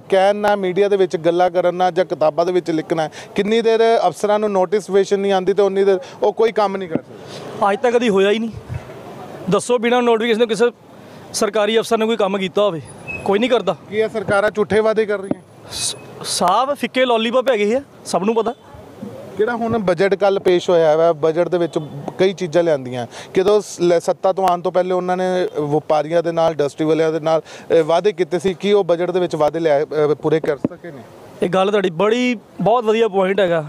ਕਹਿਣ ਨਾਲ ਮੀਡੀਆ ਦੇ ਵਿੱਚ ਗੱਲਾਂ ਕਰਨ ਨਾਲ ਜਾਂ ਕਿਤਾਬਾਂ ਦੇ ਵਿੱਚ ਲਿਖਣਾ? ਕਿੰਨੀ ਦੇਰ ਅਫਸਰਾਂ ਨੂੰ ਨੋਟੀਫਿਕੇਸ਼ਨ ਨਹੀਂ ਆਉਂਦੀ ਤੇ ਉਨੀ ਦੇਰ ਉਹ ਕੋਈ ਕੰਮ ਨਹੀਂ ਕਰ ਸਕਦੇ?
ਅੱਜ ਤੱਕ ਕਦੀ ਹੋਇਆ ਹੀ ਨਹੀਂ। ਦੱਸੋ ਬਿਨਾਂ ਨੋਟੀਫਿਕੇਸ਼ਨ ਦੇ ਕਿਸੇ ਸਰਕਾਰੀ ਅਫਸਰ ਨੇ ਕੋਈ ਕੰਮ ਕੀਤਾ ਹੋਵੇ ਕੋਈ ਨਹੀਂ ਕਰਦਾ।
ਕੀ ਇਹ ਸਰਕਾਰਾਂ ਝੂਠੇ ਵਾਅਦੇ ਕਰ ਰਹੀਆਂ?
ਸਾਫ਼ ਫਿੱਕੇ ਲੋਲੀਪੌਪ ਹੈਗੇ ਆ ਸਭ ਨੂੰ ਪਤਾ।
ਕਿਹੜਾ ਹੁਣ ਬਜਟ ਕੱਲ ਪੇਸ਼ ਹੋਇਆ ਹੈ ਬਜਟ ਦੇ ਵਿੱਚ ਕਈ ਚੀਜ਼ਾਂ ਲਿਆਂਦੀਆਂ। ਕਿਦੋਂ ਸੱਤਾ ਤੋਂ ਆਉਣ ਤੋਂ ਪਹਿਲੇ ਉਹਨਾਂ ਨੇ ਵਪਾਰੀਆਂ ਦੇ ਨਾਲ ਇੰਡਸਟਰੀ ਵਾਲਿਆਂ ਦੇ ਨਾਲ ਵਾਅਦੇ ਕੀਤੇ ਸੀ ਕਿ ਉਹ ਬਜਟ ਦੇ ਵਿੱਚ ਵਾਅਦੇ ਲਿਆ ਪੂਰੇ ਕਰ ਸਕੇ ਨੇ?
ਇਹ ਗੱਲ ਤੁਹਾਡੀ ਬੜੀ ਬਹੁਤ ਵਧੀਆ ਪੁਆਇੰਟ ਹੈਗਾ।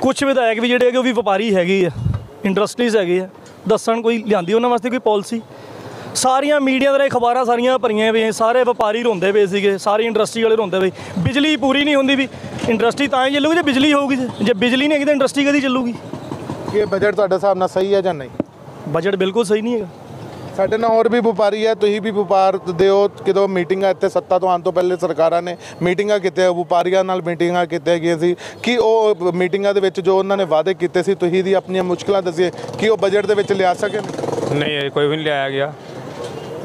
ਕੁਝ ਵਿਧਾਇਕ ਵੀ ਜਿਹੜੇ ਹੈਗੇ ਉਹ ਵੀ ਵਪਾਰੀ ਹੈਗੇ ਆ ਇੰਡਸਟਰੀਜ਼ ਹੈਗੇ ਆ। ਦੱਸਣ ਕੋਈ ਲਿਆਂਦੀ ਉਹਨਾਂ ਵਾਸਤੇ ਕੋਈ ਪਾਲਿਸੀ ਸਾਰੀਆਂ ਮੀਡੀਆ ਦੇ ਰਾਹੀਂ ਖਬਰਾਂ ਸਾਰੀਆਂ ਭਰੀਆਂ ਵੀ ਸਾਰੇ ਵਪਾਰੀ ਰੋਂਦੇ ਪਏ ਸੀਗੇ ਸਾਰੇ ਇੰਡਸਟਰੀ ਵਾਲੇ ਰੋਂਦੇ ਪਏ। ਬਿਜਲੀ ਪੂਰੀ ਨਹੀਂ ਹੁੰਦੀ ਵੀ ਇੰਡਸਟਰੀ ਤਾਂ ਹੀ ਚੱਲੂਗੀ ਜੇ ਬਿਜਲੀ ਹੋਊਗੀ ਜੇ। ਜੇ ਬਿਜਲੀ ਨਹੀਂ ਹੈਗੀ ਤਾਂ ਇੰਡਸਟਰੀ ਕਦੀ ਚੱਲੂਗੀ?
ਕਿ ਇਹ ਬਜਟ ਤੁਹਾਡੇ ਹਿਸਾਬ ਨਾਲ ਸਹੀ ਹੈ ਜਾਂ ਨਹੀਂ?
ਬਜਟ ਬਿਲਕੁਲ ਸਹੀ ਨਹੀਂ ਹੈਗਾ।
ਸਾਡੇ ਨਾਲ ਹੋਰ ਵੀ ਵਪਾਰੀ ਹੈ ਤੁਸੀਂ ਵੀ ਵਪਾਰ ਦਿਓ। ਕਿਦੋਂ ਮੀਟਿੰਗਾਂ ਇੱਥੇ ਸੱਤਾ ਤੋਂ ਆਉਣ ਤੋਂ ਪਹਿਲੇ ਸਰਕਾਰਾਂ ਨੇ ਮੀਟਿੰਗਾਂ ਕੀਤੀਆਂ ਵਪਾਰੀਆਂ ਨਾਲ ਮੀਟਿੰਗਾਂ ਕੀਤੀਆਂ ਗਈਆਂ ਸੀ। ਕਿ ਉਹ ਮੀਟਿੰਗਾਂ ਦੇ ਵਿੱਚ ਜੋ ਉਹਨਾਂ ਨੇ ਵਾਅਦੇ ਕੀਤੇ ਸੀ ਤੁਸੀਂ ਦੀ ਆਪਣੀਆਂ ਮੁਸ਼ਕਲਾਂ ਦੱਸੀਏ। ਕਿ ਉਹ ਬਜਟ ਦੇ ਵਿੱਚ ਲਿਆ ਸਕੇ
ਨਹੀਂ ਇਹ ਕੋਈ ਵੀ ਨਹੀਂ ਲਿਆਇਆ ਗਿਆ।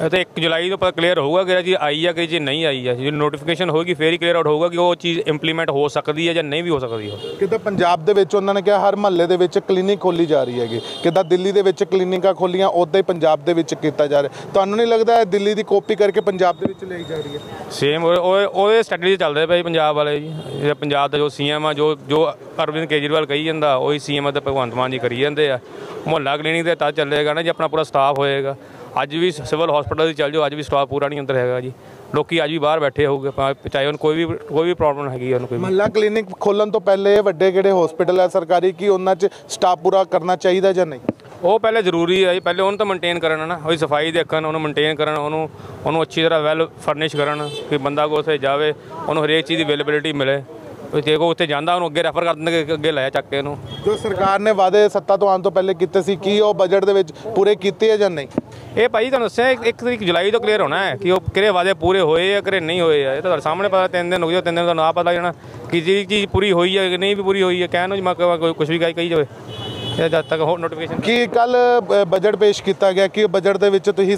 ਇਹ ਤਾਂ 1 ਜੁਲਾਈ ਤੋਂ ਪਤਾ ਕਲੀਅਰ ਹੋਊਗਾ ਕਿ ਜੀ ਆਈ ਆ ਕਿ ਜੀ ਨਹੀਂ ਆਈ ਆ। ਜੇ ਨੋਟੀਫਿਕੇਸ਼ਨ ਹੋਏਗੀ ਫੇਰ ਹੀ ਕਲੀਅਰ ਆਊਟ ਹੋਊਗਾ ਕਿ ਉਹ ਚੀਜ਼ ਇੰਪਲੀਮੈਂਟ ਹੋ ਸਕਦੀ ਹੈ ਜਾਂ ਨਹੀਂ ਵੀ ਹੋ ਸਕਦੀ ਉਹ
ਕਿਤੇ ਪੰਜਾਬ ਦੇ ਵਿੱਚ ਉਹਨਾਂ ਨੇ ਕਿਹਾ ਹਰ ਮਹੱਲੇ ਦੇ ਵਿੱਚ ਕਲੀਨਿਕ ਖੋਲੀ ਜਾ ਰਹੀ ਹੈਗੀ। ਕਿੱਦਾਂ ਦਿੱਲੀ ਦੇ ਵਿੱਚ ਕਲੀਨਿਕਾਂ ਖੋਲੀਆਂ ਉਦਾਂ ਹੀ ਪੰਜਾਬ ਦੇ ਵਿੱਚ ਕੀਤਾ ਜਾ ਰਿਹਾ। ਤੁਹਾਨੂੰ ਨਹੀਂ ਲੱਗਦਾ ਇਹ ਦਿੱਲੀ ਦੀ ਕਾਪੀ ਕਰਕੇ ਪੰਜਾਬ ਦੇ ਵਿੱਚ ਲਈ ਜਾ ਰਹੀ ਹੈ?
ਸੇਮ ਉਹਦੇ ਸਟੱਡੀ ਚੱਲਦੇ ਪਏ ਪੰਜਾਬ ਵਾਲੇ ਜੀ। ਜਿਹੜਾ ਪੰਜਾਬ ਦਾ ਜੋ ਸੀਐਮ ਆ ਜੋ ਜੋ ਅਰਵਿੰਦ ਕੇਜਰੀਵਾਲ ਕਹੀ ਜਾਂਦਾ ਉਹੀ ਸੀਐਮ ਤੇ ਭਗਵੰਤ ਮਾਨ ਜੀ ਕਰੀ ਜਾਂਦੇ ਆ। ਮੁਹੱਲਾ ਕਲੀਨਿਕ ਤੇ ਤਾਂ ਚੱਲੇਗਾ ਨਾ ਜੇ ਆਪਣਾ ਪੂਰਾ ਸਟਾਫ ਹੋਏਗਾ। ਅੱਜ ਵੀ ਸਿਵਲ ਹਸਪੀਟਲ ਦੀ ਚੱਲ ਜਾਓ ਅੱਜ ਵੀ ਸਟਾਫ ਪੂਰਾ ਨਹੀਂ ਅੰਦਰ ਹੈਗਾ ਜੀ। ਲੋਕੀ ਅੱਜ ਵੀ ਬਾਹਰ ਬੈਠੇ ਹੋਊਗੇ ਭਾਵੇਂ ਚਾਹੇ ਉਹਨੂੰ ਕੋਈ ਵੀ ਕੋਈ ਵੀ ਪ੍ਰੋਬਲਮ ਹੈਗੀ ਉਹਨੂੰ ਕੋਈ ਵੀ।
ਮਹੱਲਾ ਕਲੀਨਿਕ ਖੋਲਣ ਤੋਂ ਪਹਿਲੇ ਵੱਡੇ ਕਿਹੜੇ ਹਸਪੀਟਲ ਹੈ ਸਰਕਾਰੀ ਕੀ ਉਹਨਾਂ 'ਚ ਸਟਾਫ ਪੂਰਾ ਕਰਨਾ ਚਾਹੀਦਾ ਜਾਂ ਨਹੀਂ?
ਉਹ ਪਹਿਲੇ ਜ਼ਰੂਰੀ ਹੈ ਜੀ ਪਹਿਲੇ ਉਹਨੂੰ ਤਾਂ ਮੇਨਟੇਨ ਕਰਨ ਨਾ ਉਹਦੀ ਸਫ਼ਾਈ ਦੇਖਣ ਉਹਨੂੰ ਮੇਨਟੇਨ ਕਰਨ ਉਹਨੂੰ ਉਹਨੂੰ ਅੱਛੀ ਤਰ੍ਹਾਂ ਵੈਲ ਫਰਨਿਸ਼ ਕਰਨ ਕਿ ਬੰਦਾ ਕੋ ਉੱਥੇ ਜਾਵੇ ਉਹਨੂੰ ਹਰੇਕ ਚੀਜ਼ ਦੀ ਅਵੇਲੇਬਿਲਿਟੀ ਮਿਲੇ। ਜੇ ਕੋ ਉੱਥੇ ਜਾਂਦਾ ਉਹਨੂੰ ਅੱਗੇ ਰੈਫਰ ਕਰ ਦਿੰਦੇ ਅੱਗੇ ਲੈ ਚੱਕ ਕੇ ਉਹਨੂੰ
ਜੋ ਸਰਕਾਰ ਨੇ ਵਾਅਦੇ ਸੱਤਾ ਤੋਂ ਆਉਣ ਤੋਂ ਪਹਿਲੇ ਕੀਤੇ ਸੀ ਕੀ ਉਹ ਬਜਟ ਦੇ ਵਿੱਚ ਪੂਰੇ ਕੀਤੇ ਹੈ ਜਾਂ ਨਹੀਂ?
ਇਹ ਭਾਈ ਤੁਹਾਨੂੰ ਦੱਸਿਆ ਇੱਕ- ਇੱਕ ਤਰੀਕ ਜੁਲਾਈ ਤੋਂ ਕਲੀਅਰ ਹੋਣਾ ਹੈ ਕਿ ਉਹ ਕਿਹੜੇ ਵਾਅਦੇ ਪੂਰੇ ਹੋਏ ਆ ਕਿਹੜੇ ਨਹੀਂ ਹੋਏ ਆ। ਇਹ ਤਾਂ ਤੁਹਾਡੇ ਸਾਹਮਣੇ ਪਤਾ ਤਿੰਨ ਦਿਨ ਹੋ ਗਏ ਤਿੰਨ ਦਿਨ ਤੁਹਾਨੂੰ ਆਪ ਪਤਾ ਜਾਣਾ ਕਿ ਜਿਹੜੀ ਚੀਜ਼ ਪੂਰੀ ਹੋਈ ਹੈ ਕਿ ਨਹੀਂ ਵੀ ਪੂਰੀ ਹੋਈ ਹੈ ਕਹਿਣ ਨੂੰ ਜਿਵੇਂ ਕੋਈ ਕੁਝ ਵੀ ਕਹੀ ਕਹੀ ਜਾਵੇ। ਇਹ ਜਦ ਤੱਕ ਹੋਰ ਨੋਟੀਫਿਕੇਸ਼ਨ
ਕੀ ਕੱਲ ਬਜਟ ਪੇਸ਼ ਕੀਤਾ ਗਿਆ? ਕਿ ਬਜਟ ਦੇ ਵਿੱਚ ਤੁਸੀਂ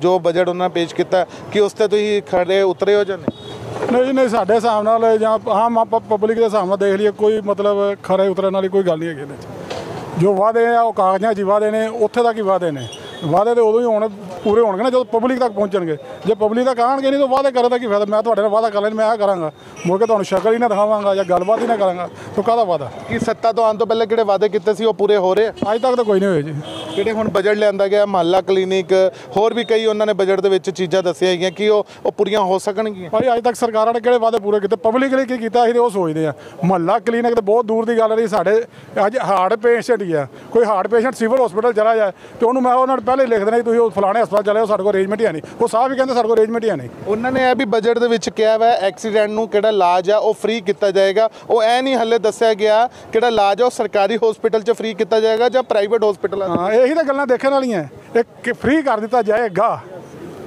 ਜੋ ਬਜਟ ਉਹਨਾਂ ਨੇ ਪੇਸ਼ ਕੀਤਾ ਕਿ ਉਸ ਤੇ ਤੁਸੀਂ ਖੜੇ ਉਤਰੇ ਹੋ ਜਾਂ ਨਹੀਂ?
ਨਹੀਂ ਨਹੀਂ, ਸਾਡੇ ਹਿਸਾਬ ਨਾਲ ਜਾਂ ਆਮ ਆਪਾਂ ਪਬਲਿਕ ਦੇ ਹਿਸਾਬ ਨਾਲ ਦੇਖ ਲਈਏ, ਕੋਈ ਮਤਲਬ ਖਰੇ ਉਤਰਨ ਵਾਲੀ ਕੋਈ ਗੱਲ ਨਹੀਂ ਹੈਗੀ ਇਹਦੇ 'ਚ। ਜੋ ਵਾਅਦੇ ਆ, ਉਹ ਕਾਗਜ਼ਾਂ 'ਚ ਹੀ ਵਾਅਦੇ ਨੇ, ਉੱਥੇ ਤੱਕ ਹੀ ਵਾਅਦੇ ਨੇ। ਵਾਅਦੇ ਤੇ ਉਦੋਂ ਹੀ ਹੋਣ ਪੂਰੇ ਹੋਣਗੇ ਨਾ ਜਦੋਂ ਪਬਲਿਕ ਤੱਕ ਪਹੁੰਚਣਗੇ। ਜੇ ਪਬਲਿਕ ਤੱਕ ਆਣਗੇ ਨਹੀਂ ਤਾਂ ਵਾਅਦੇ ਕਰਨ ਦਾ ਕੀ ਫਾਇਦਾ? ਮੈਂ ਤੁਹਾਡੇ ਨਾਲ ਵਾਅਦਾ ਕਰ ਲੈਣ ਮੈਂ ਇਹ ਕਰਾਂਗਾ। ਮੁੜ ਕੇ ਤੁਹਾਨੂੰ ਸ਼ਕਲ ਹੀ ਨਾ ਦਿਖਾਵਾਂਗਾ ਜਾਂ ਗੱਲਬਾਤ ਹੀ ਨਾ ਕਰਾਂਗਾ। ਤਾਂ ਕਾਹਦਾ ਵਾਅਦਾ?
ਕਿ ਸੱਤਾ ਤੋਂ ਆਉਣ ਤੋਂ ਪਹਿਲੇ ਕਿਹੜੇ ਵਾਅਦੇ ਕੀਤੇ ਸੀ ਉਹ ਪੂਰੇ ਹੋ ਰਹੇ? ਆ
ਅੱਜ ਤੱਕ ਤਾਂ ਕੋਈ ਨਹੀਂ ਹੋਇਆ ਜੀ।
ਜਿਹੜੇ ਹੁਣ ਬਜਟ ਲਿਆਂਦਾ ਗਿਆ ਮਹੱਲਾ ਕਲੀਨਿਕ ਹੋਰ ਵੀ ਕਈ ਉਹਨਾਂ ਨੇ ਬਜਟ ਦੇ ਵਿੱਚ ਚੀਜ਼ਾਂ ਦੱਸੀਆਂ ਹੈਗੀਆਂ ਕਿ ਉਹ ਉਹ ਪੂਰੀਆਂ ਹੋ ਸਕਣਗੀਆਂ?
ਭਾਈ ਅੱਜ ਤੱਕ ਸਰਕਾਰਾਂ ਨੇ ਕਿਹੜੇ ਵਾਅਦੇ ਪੂਰੇ ਕੀਤੇ? ਪਬਲਿਕ ਲਈ ਕੀ ਕੀਤਾ ਅਸੀਂ ਉਹ ਸੋਚਦੇ ਆ ਮਹੱਲਾ ਕਲੀਨਿਕ ਤੇ ਬਹੁਤ ਦੂਰ ਦੀ ਗੱਲ ਰਹੀ ਸਾਡੇ ਅੱਜ ਹਾਰਟ ਪੇਸ਼ੈਂਟ ਹੀ ਆ। ਕੋਈ ਹਾਰਟ ਪੇਸ਼ੈਂਟ ਸਿਵਲ ਹਸਪੀਟਲ ਚਲਾ ਜਾਏ ਤੇ ਉਹਨੂੰ ਮੈਂ ਉਹਨਾਂ ਨੂੰ ਪਹਿਲੇ ਲਿਖ ਦੇਣਾ ਸੀ ਤੁਸੀਂ ਉਹ ਫਲਾਣੇ ਹਸਪਤਾਲ ਚਲੇ ਜਾਓ ਸਾਡੇ ਕੋਲ ਅਰੇਂਜਮੈਂਟ ਹੀ ਹੈ ਨਹੀਂ। ਉਹ ਸਾਹਿਬ ਵੀ ਕਹਿੰਦੇ ਸਾਡੇ ਕੋਲ ਅਰੇਂਜਮੈਂਟ ਹੀ ਨਹੀਂ।
ਉਹਨਾਂ ਨੇ ਇਹ ਵੀ ਬਜਟ ਦੇ ਵਿੱਚ ਕਿਹਾ ਵਾ ਐਕਸੀਡੈਂਟ ਨੂੰ ਕਿਹੜਾ ਇਲਾਜ ਆ ਉਹ ਫ੍ਰੀ ਕੀਤਾ ਜਾਏਗਾ। ਉਹ ਐ ਨਹੀਂ ਹੱਲੇ ਦੱਸਿਆ ਗਿਆ ਕਿਹੜਾ ਇਲਾਜ ਆ ਉਹ ਸਰਕਾਰੀ ਹਸਪੀਟਲ 'ਚ ਫ੍ਰੀ ਕੀਤਾ ਜਾਏਗਾ ਜਾਂ ਪ੍ਰਾਈਵੇਟ ਹਸਪੀਟਲਾਂ 'ਚ
ਹਾਂ ਇਹੀ ਤਾਂ ਗੱਲਾਂ ਦੇਖਣ ਵਾਲੀਆਂ। ਇਹ ਫ੍ਰੀ ਕਰ ਦਿੱਤਾ ਜਾਏਗਾ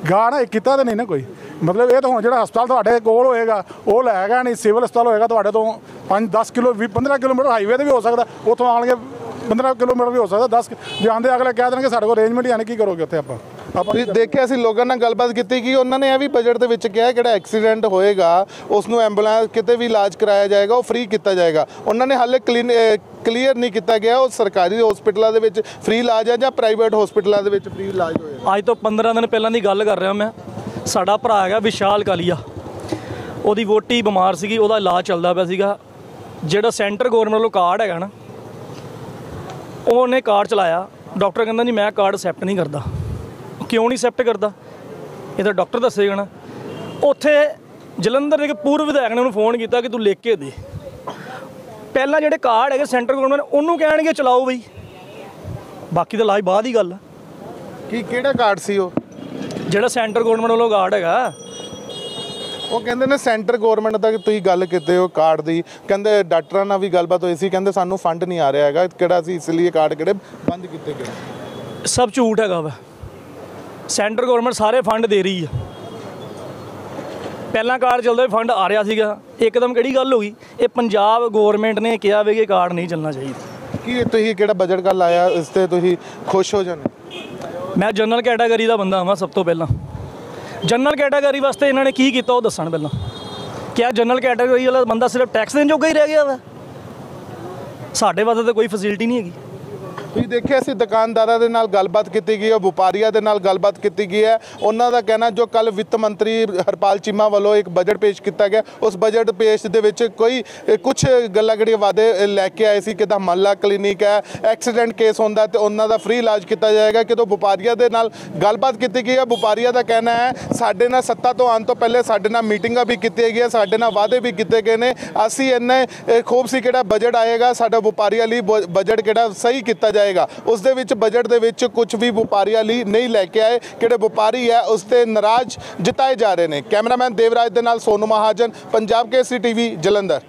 ਗਾ। ਨਾ ਇਹ ਕੀਤਾ ਤਾਂ ਨਹੀਂ ਨਾ ਕੋਈ। ਮਤਲਬ ਇਹ ਤਾਂ ਹੁਣ ਜਿਹੜਾ ਹਸਪਤਾਲ ਤੁਹਾਡੇ ਕੋਲ ਹੋਏਗਾ ਉਹ ਲੈਗਾ ਨਹੀਂ ਸਿਵਲ ਹਸਪਤਾਲ ਹੋਏਗਾ ਤੁਹਾਡੇ ਤੋਂ 5 10 ਕਿਲੋ 20 15 ਕਿਲੋਮੀਟਰ ਹਾਈਵੇ ਤੇ ਵੀ ਹੋ ਸਕਦਾ। ਉੱਥੋਂ ਆਣ ਕੇ 15 ਕਿਲੋਮੀਟਰ ਵੀ ਹੋ ਸਕਦਾ 10 ਜਾਂਦੇ ਅਗਲੇ ਕਹਿ ਦੇਣਗੇ ਸਾਡੇ ਕੋਲ ਅਰੇਂਜਮੈਂਟ ਹੀ ਨਹੀਂ ਕੀ ਕਰੋਗੇ ਉੱਥੇ ਆਪਾਂ?
ਤੁਸੀਂ ਦੇਖਿਆ ਅਸੀਂ ਲੋਕਾਂ ਨਾਲ ਗੱਲਬਾਤ ਕੀਤੀ ਕਿ ਉਹਨਾਂ ਨੇ ਇਹ ਵੀ ਬਜਟ ਦੇ ਵਿੱਚ ਕਿਹਾ ਜਿਹੜਾ ਐਕਸੀਡੈਂਟ ਹੋਏਗਾ ਉਸ ਨੂੰ ਐਂਬੂਲੈਂਸ ਕਿਤੇ ਵੀ ਇਲਾਜ ਕਰਾਇਆ ਜਾਏਗਾ, ਉਹ ਫ੍ਰੀ ਕੀਤਾ ਜਾਏਗਾ। ਉਹਨਾਂ ਨੇ ਹਾਲੇ ਕਲੀਨ ਕਲੀਅਰ ਨਹੀਂ ਕੀਤਾ ਗਿਆ, ਉਹ ਸਰਕਾਰੀ ਹਸਪੀਟਲਾਂ ਦੇ ਵਿੱਚ ਫ੍ਰੀ ਇਲਾਜ ਹੈ ਜਾਂ ਪ੍ਰਾਈਵੇਟ ਹਸਪੀਟਲਾਂ ਦੇ ਵਿੱਚ ਫ੍ਰੀ ਇਲਾਜ ਹੋਏਗਾ?
ਅੱਜ ਤੋਂ 15 ਦਿਨ ਪਹਿਲਾਂ ਦੀ ਗੱਲ ਕਰ ਰਿਹਾ ਮੈਂ। ਸਾਡਾ ਭਰਾ ਹੈਗਾ ਵਿਸ਼ਾਲ ਕਾਲੀਆ। ਉਹਦੀ ਵੋਟੀ ਬਿਮਾਰ ਸੀਗੀ, ਉਹਦਾ ਇਲਾਜ ਚੱਲਦਾ ਪਿਆ ਸੀਗਾ। ਜਿਹੜਾ ਸੈਂਟਰ ਗਵਰਨਮੈਂਟ ਵੱਲੋਂ ਕਾਰਡ ਹੈਗਾ ਨਾ, ਉਹਨੇ ਕਾਰਡ ਚਲਾਇਆ। ਡਾਕਟਰ ਕਹਿੰਦਾ ਜੀ, ਮੈਂ ਕਾਰਡ ਅਸੈਪਟ ਨਹੀਂ ਕਰਦਾ। ਕਿਉਂ ਨਹੀਂ ਅਸੈਪਟ ਕਰਦਾ? ਇਹ ਤਾਂ ਡਾਕਟਰ ਦੱਸੇਗਾ ਨਾ। ਉੱਥੇ ਜਲੰਧਰ ਦੇ ਇੱਕ ਪੂਰਵ ਵਿਧਾਇਕ ਨੇ ਉਹਨੂੰ ਫੋਨ ਕੀਤਾ ਕਿ ਤੂੰ ਲਿਖ ਕੇ ਦੇ। ਪਹਿਲਾਂ ਜਿਹੜੇ ਕਾਰਡ ਹੈਗੇ ਸੈਂਟਰ ਗਵਰਨਮੈਂਟ ਉਹਨੂੰ ਕਹਿਣਗੇ ਚਲਾਓ ਬਈ। ਬਾਕੀ ਤਾਂ ਇਲਾਜ ਬਾਅਦ ਹੀ ਗੱਲ
ਕੀ ਕਿਹੜਾ ਕਾਰਡ ਸੀ ਉਹ?
ਜਿਹੜਾ ਸੈਂਟਰ ਗਵਰਨਮੈਂਟ ਵੱਲੋਂ ਕਾਰਡ ਹੈਗਾ।
ਉਹ ਕਹਿੰਦੇ ਨੇ ਸੈਂਟਰ ਗਵਰਨਮੈਂਟ ਦਾ ਕਿ ਤੁਸੀਂ ਗੱਲ ਕੀਤੇ ਹੋ ਕਾਰਡ ਦੀ। ਕਹਿੰਦੇ ਡਾਕਟਰਾਂ ਨਾਲ ਵੀ ਗੱਲਬਾਤ ਹੋਈ ਸੀ। ਕਹਿੰਦੇ ਸਾਨੂੰ ਫੰਡ ਨਹੀਂ ਆ ਰਿਹਾ ਹੈਗਾ। ਕਿਹੜਾ ਸੀ? ਇਸ ਲਈ ਕਾਰਡ ਕਿਹੜੇ ਬੰਦ ਕੀਤੇ ਗਏ?
ਸਭ ਝੂਠ ਹੈਗਾ ਵਾ। ਸੈਂਟਰ ਗਵਰਨਮੈਂਟ ਸਾਰੇ ਫੰਡ ਦੇ ਰਹੀ ਆ। ਪਹਿਲਾਂ ਕਾਰਡ ਚੱਲਦਾ ਫੰਡ ਆ ਰਿਹਾ ਸੀਗਾ। ਇੱਕਦਮ ਕਿਹੜੀ ਗੱਲ ਹੋ ਗਈ? ਇਹ ਪੰਜਾਬ ਗਵਰਨਮੈਂਟ ਨੇ ਕਿਹਾ ਵੇ ਕਿ ਕਾਰਡ ਨਹੀਂ ਚੱਲਣਾ ਚਾਹੀਦਾ।
ਕੀ ਤੁਸੀਂ ਕਿਹੜਾ ਬਜਟ ਕੱਲ ਆਇਆ ਇਸ ਤੇ ਤੁਸੀਂ ਖੁਸ਼ ਹੋ ਜਾਂਦੇ?
ਮੈਂ ਜਨਰਲ ਕੈਟਾਗਰੀ ਦਾ ਬੰਦਾ ਹਾਂ ਸਭ ਤੋਂ ਪਹਿਲਾਂ। ਜਨਰਲ ਕੈਟਾਗਰੀ ਵਾਸਤੇ ਇਹਨਾਂ ਨੇ ਕੀ ਕੀਤਾ ਉਹ ਦੱਸਣ ਪਹਿਲਾਂ। ਕਿਆ ਜਨਰਲ ਕੈਟਾਗਰੀ ਵਾਲਾ ਬੰਦਾ ਸਿਰਫ ਟੈਕਸ ਦੇਣ ਜੋਗਾ ਹੀ ਰਹਿ ਗਿਆ ਵਾ। ਸਾਡੇ ਵਾਸਤੇ ਤਾਂ ਕੋਈ ਫੈਸਿਲਿਟੀ ਨਹੀਂ ਹੈਗੀ।
ਤੁਸੀਂ ਦੇਖਿਆ ਸੀ ਦੁਕਾਨਦਾਰਾਂ ਦੇ ਨਾਲ ਗੱਲਬਾਤ ਕੀਤੀ ਗਈ ਹੈ ਵਪਾਰੀਆਂ ਦੇ ਨਾਲ ਗੱਲਬਾਤ ਕੀਤੀ ਗਈ ਹੈ। ਉਹਨਾਂ ਦਾ ਕਹਿਣਾ ਜੋ ਕੱਲ ਵਿੱਤ ਮੰਤਰੀ ਹਰਪਾਲ ਚੀਮਾ ਵੱਲੋਂ ਇੱਕ ਬਜਟ ਪੇਸ਼ ਕੀਤਾ ਗਿਆ ਉਸ ਬਜਟ ਪੇਸ਼ ਦੇ ਵਿੱਚ ਕੋਈ ਕੁਝ ਗੱਲਾਂ ਜਿਹੜੀਆਂ ਵਾਅਦੇ ਲੈ ਕੇ ਆਏ ਸੀ ਕਿ ਮਹੱਲਾ ਕਲੀਨਿਕ ਹੈ ਐਕਸੀਡੈਂਟ ਕੇਸ ਹੁੰਦਾ ਤੇ ਉਹਨਾਂ ਦਾ ਫ੍ਰੀ ਇਲਾਜ ਕੀਤਾ ਜਾਏਗਾ ਕਿਦੋਂ ਵਪਾਰੀਆਂ ਦੇ ਨਾਲ ਗੱਲਬਾਤ ਕੀਤੀ ਗਈ ਹੈ। ਵਪਾਰੀਆਂ ਦਾ ਕਹਿਣਾ ਹੈ ਸਾਡੇ ਨਾਲ ਸੱਤਾ ਤੋਂ ਆਉਣ ਤੋਂ ਪਹਿਲੇ ਸਾਡੇ ਨਾਲ ਮੀਟਿੰਗਾਂ ਵੀ ਕੀਤੀਆਂ ਗਈਆਂ ਸਾਡੇ ਨਾਲ ਵਾਅਦੇ ਵੀ ਕੀਤੇ ਗਏ ਨੇ। ਅਸੀਂ ਇੰਨੇ ਅ, ਖੂਬ ਸੀ ਕਿਹੜਾ ਬਜਟ ਆਏਗਾ ਸਾਡਾ ਵਪਾਰੀਆਂ ਲਈ ਬ- ਬਜਟ ਕਿਹੜਾ ਸਹੀ ਕੀਤਾ ਜਾਏਗਾ। ਉਸ ਦੇ ਵਿੱਚ ਬਜਟ ਦੇ ਵਿੱਚ ਕੁਝ ਵੀ ਵਪਾਰੀਆਂ ਲਈ ਨਹੀਂ ਲੈ ਕੇ ਆਏ। ਕਿਹੜੇ ਵਪਾਰੀ ਹੈ, ਉਸ ਤੇ ਨਾਰਾਜ਼ ਜਿਤਾਏ ਜਾ ਰਹੇ ਨੇ। ਕੈਮਰਾਮੈਨ ਦੇਵਰਾਜ ਦੇ ਨਾਲ ਸੋਨੂ ਮਹਾਜਨ, ਪੰਜਾਬ ਕੇਸਰੀ ਟੀਵੀ, ਜਲੰਧਰ।